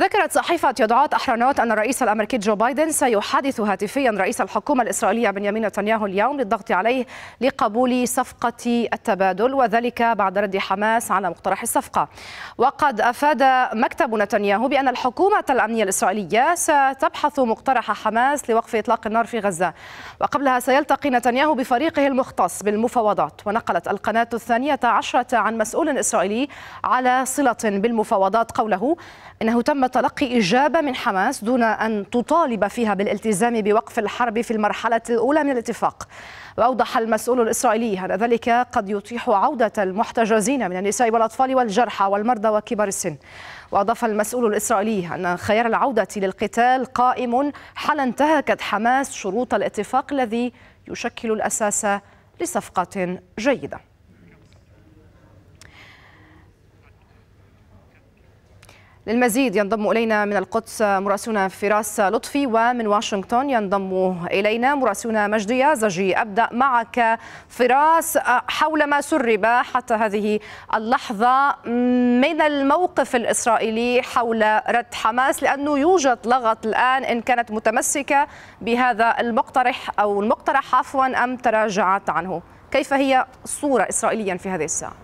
ذكرت صحيفة يدعوت أحرنوت أن الرئيس الأمريكي جو بايدن سيحادث هاتفيا رئيس الحكومة الإسرائيلية بنيامين نتنياهو اليوم للضغط عليه لقبول صفقة التبادل وذلك بعد رد حماس على مقترح الصفقة. وقد أفاد مكتب نتنياهو بأن الحكومة الأمنية الإسرائيلية ستبحث مقترح حماس لوقف إطلاق النار في غزة. وقبلها سيلتقي نتنياهو بفريقه المختص بالمفاوضات. ونقلت القناة الثانية عشرة عن مسؤول إسرائيلي على صلة بالمفاوضات قوله إنه تم تلقي إجابة من حماس دون أن تطالب فيها بالالتزام بوقف الحرب في المرحلة الأولى من الاتفاق. وأوضح المسؤول الإسرائيلي أن ذلك قد يتيح عودة المحتجزين من النساء والأطفال والجرحى والمرضى وكبار السن. وأضاف المسؤول الإسرائيلي أن خيار العودة للقتال قائم حال انتهكت حماس شروط الاتفاق الذي يشكل الأساس لصفقة جيدة. للمزيد ينضم إلينا من القدس مراسلنا فراس لطفي ومن واشنطن ينضم إلينا مراسلنا مجدي زجي أبدأ معك فراس حول ما سرب حتى هذه اللحظة من الموقف الإسرائيلي حول رد حماس لأنه يوجد لغط الآن إن كانت متمسكة بهذا المقترح أو المقترح عفوا أم تراجعت عنه كيف هي الصورة إسرائيليا في هذه الساعة؟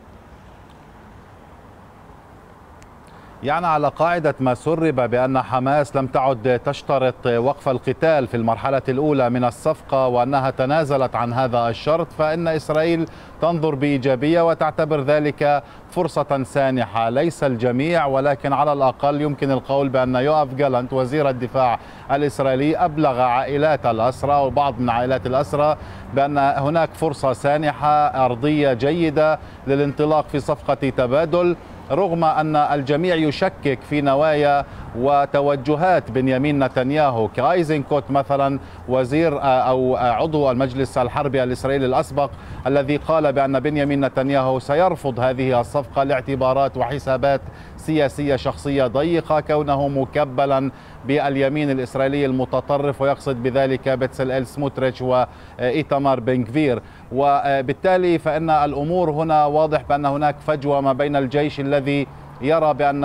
يعني على قاعدة ما سرب بأن حماس لم تعد تشترط وقف القتال في المرحلة الأولى من الصفقة وأنها تنازلت عن هذا الشرط فإن إسرائيل تنظر بإيجابية وتعتبر ذلك فرصة سانحة. ليس الجميع ولكن على الأقل يمكن القول بأن يوآف جالنت وزير الدفاع الإسرائيلي أبلغ عائلات الأسرى وبعض من عائلات الأسرى بأن هناك فرصة سانحة أرضية جيدة للانطلاق في صفقة تبادل. رغم أن الجميع يشكك في نوايا وتوجهات بنيامين نتنياهو. كايزنكوت مثلا وزير أو عضو المجلس الحربي الإسرائيلي الأسبق الذي قال بأن بنيامين نتنياهو سيرفض هذه الصفقة لاعتبارات وحسابات سياسية شخصية ضيقة كونه مكبلا باليمين الإسرائيلي المتطرف ويقصد بذلك بتسل سموتريتش وإيتمار بنكفير. وبالتالي فإن الأمور هنا واضح بأن هناك فجوة ما بين الجيش الذي يرى بأن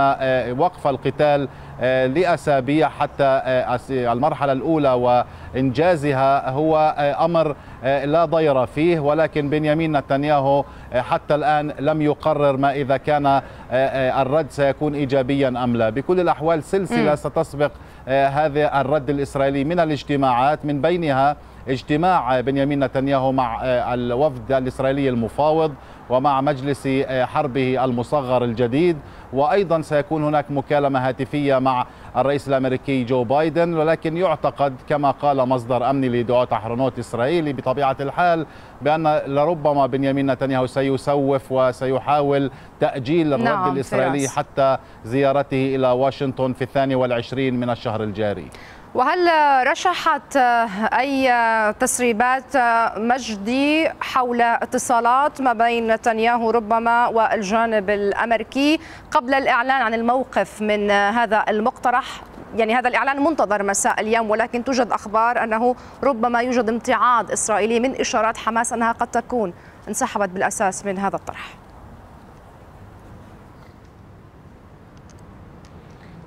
وقف القتال لأسابيع حتى المرحلة الأولى وإنجازها هو أمر لا ضير فيه ولكن بنيامين نتنياهو حتى الآن لم يقرر ما إذا كان الرد سيكون إيجابيا أم لا. بكل الأحوال سلسلة ستسبق هذا الرد الإسرائيلي من الاجتماعات من بينها اجتماع بنيامين نتنياهو مع الوفد الإسرائيلي المفاوض ومع مجلس حربه المصغر الجديد وأيضا سيكون هناك مكالمة هاتفية مع الرئيس الأمريكي جو بايدن ولكن يعتقد كما قال مصدر أمني لدعاة حرنوت اسرائيلي بطبيعة الحال بأن لربما بنيامين نتنياهو سيسوف وسيحاول تأجيل الرد نعم الإسرائيلي فراس. حتى زيارته إلى واشنطن في الثاني والعشرين من الشهر الجاري وهل رشحت أي تسريبات مجدي حول اتصالات ما بين نتنياهو ربما والجانب الأمريكي قبل الإعلان عن الموقف من هذا المقترح؟ يعني هذا الإعلان منتظر مساء اليوم ولكن توجد أخبار أنه ربما يوجد امتعاض إسرائيلي من إشارات حماس أنها قد تكون انسحبت بالأساس من هذا الطرح.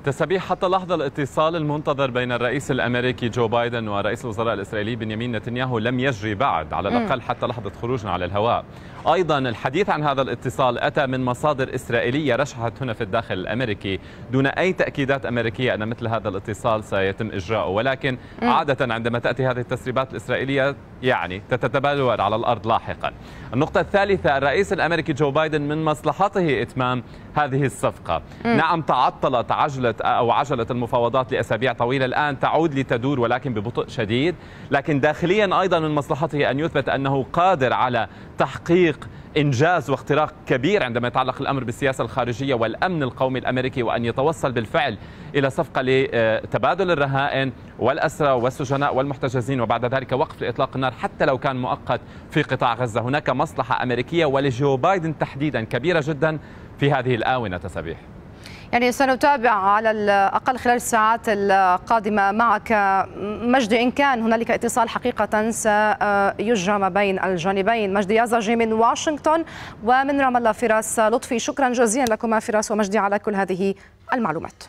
تسابيح حتى لحظة الاتصال المنتظر بين الرئيس الأمريكي جو بايدن ورئيس الوزراء الإسرائيلي بنيامين نتنياهو لم يجري بعد على الأقل حتى لحظة خروجنا على الهواء. أيضا الحديث عن هذا الاتصال أتى من مصادر إسرائيلية رشحت هنا في الداخل الأمريكي. دون أي تأكيدات أمريكية أن مثل هذا الاتصال سيتم إجراؤه ولكن عادة عندما تأتي هذه التسريبات الإسرائيلية يعني تتبلور على الأرض لاحقا. النقطة الثالثة الرئيس الأمريكي جو بايدن من مصلحته إتمام هذه الصفقة. نعم تعطلت عجلة أو عجلة المفاوضات لأسابيع طويلة الآن تعود لتدور ولكن ببطء شديد. لكن داخليا أيضا من مصلحته أن يثبت أنه قادر على تحقيق إنجاز واختراق كبير عندما يتعلق الأمر بالسياسة الخارجية والأمن القومي الأمريكي وأن يتوصل بالفعل إلى صفقة لتبادل الرهائن والأسرى والسجناء والمحتجزين. وبعد ذلك وقف لإطلاق النار حتى لو كان مؤقت في قطاع غزة، هناك مصلحة أمريكية ولجو بايدن تحديدا كبيرة جدا في هذه الآونة تسابيح. يعني سنتابع على الأقل خلال الساعات القادمة معك مجدي. إن كان هنالك اتصال حقيقة سيجرى ما بين الجانبين. مجدي يازجي من واشنطن ومن رام الله فراس لطفي. شكرا جزيلا لكما فراس ومجدي على كل هذه المعلومات.